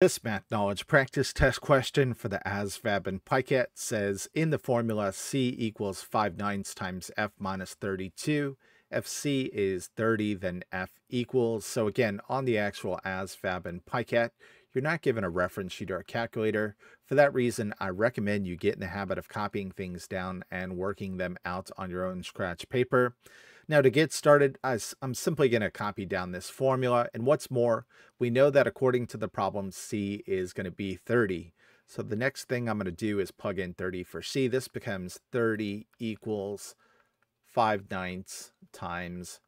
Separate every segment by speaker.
Speaker 1: This math knowledge practice test question for the ASVAB and PiCAT says in the formula C equals 5 ninths times F minus 32, FC is 30, then F equals. So again, on the actual ASVAB and PiCAT, you're not given a reference sheet or a calculator. For that reason, I recommend you get in the habit of copying things down and working them out on your own scratch paper. Now to get started, I'm simply going to copy down this formula. And what's more, we know that according to the problem, C is going to be 30. So the next thing I'm going to do is plug in 30 for C. This becomes 30 equals 5 ninths times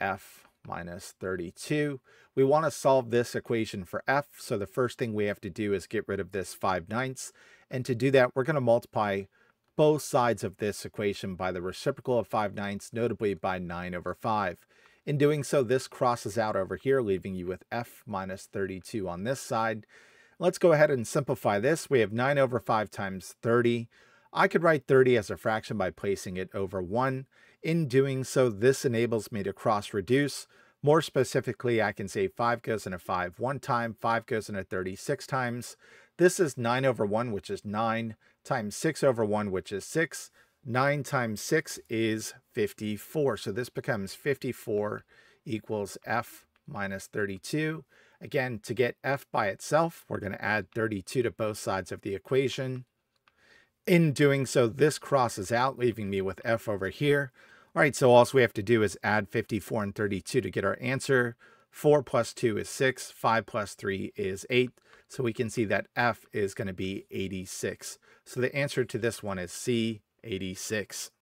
Speaker 1: F minus 32. We want to solve this equation for F. So the first thing we have to do is get rid of this 5 ninths. And to do that, we're going to multiply both sides of this equation by the reciprocal of 5 ninths, notably by 9 over 5. In doing so, this crosses out over here, leaving you with f minus 32 on this side. Let's go ahead and simplify this. We have 9 over 5 times 30. I could write 30 as a fraction by placing it over 1. In doing so, this enables me to cross reduce. More specifically, I can say 5 goes into 5 one time, 5 goes into 36 times. This is 9 over 1, which is 9, times 6 over 1, which is 6. 9 times 6 is 54. So this becomes 54 equals f minus 32. Again, to get f by itself, we're going to add 32 to both sides of the equation. In doing so, this crosses out, leaving me with f over here. All right, so all we have to do is add 54 and 32 to get our answer. 4 plus 2 is 6, 5 plus 3 is 8. So we can see that F is going to be 86. So the answer to this one is C, 86.